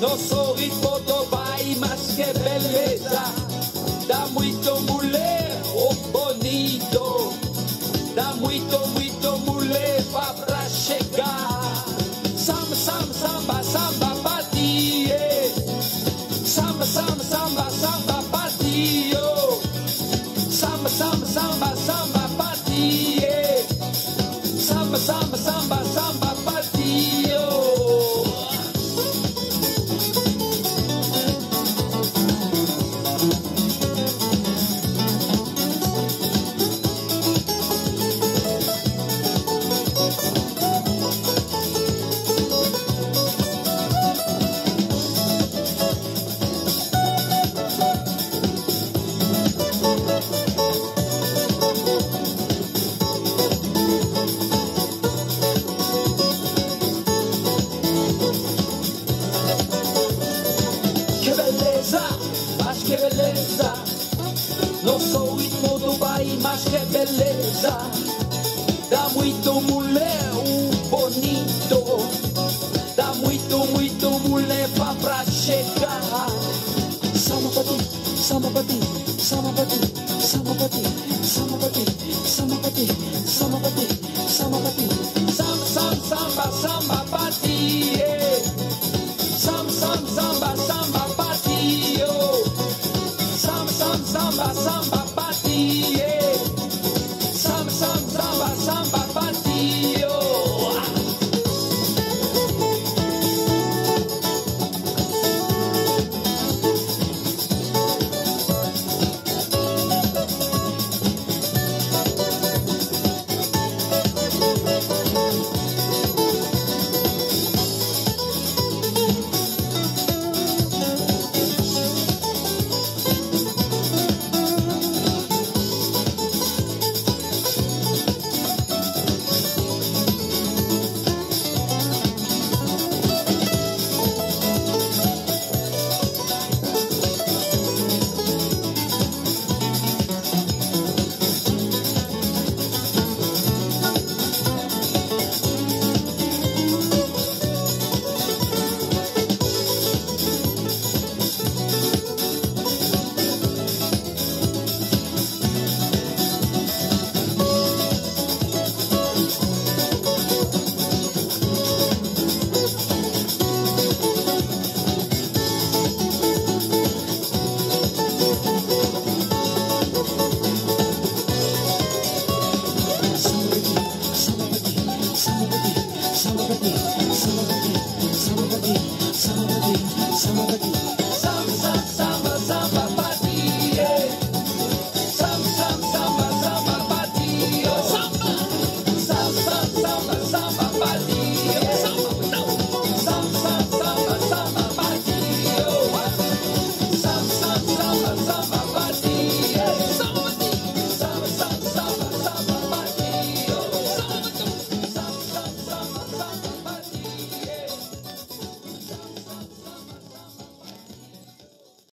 Nosso do vai, mas que beleza. Dá muito mulher, oh bonito. Dá muito, muito mulher pra chegar. Samba, samba, samba, samba, party, yeah. Samba, samba, samba, samba, party, yo. Oh. Samba, samba, samba, samba, party, Não sou ritmo do Bahia, mas que beleza. Dá muito mulher, bonito. Dá muito, muito mulher pra, pra chegar. Samba pra ti, samba pra ti, samba pra ti, samba pra ti, Samba,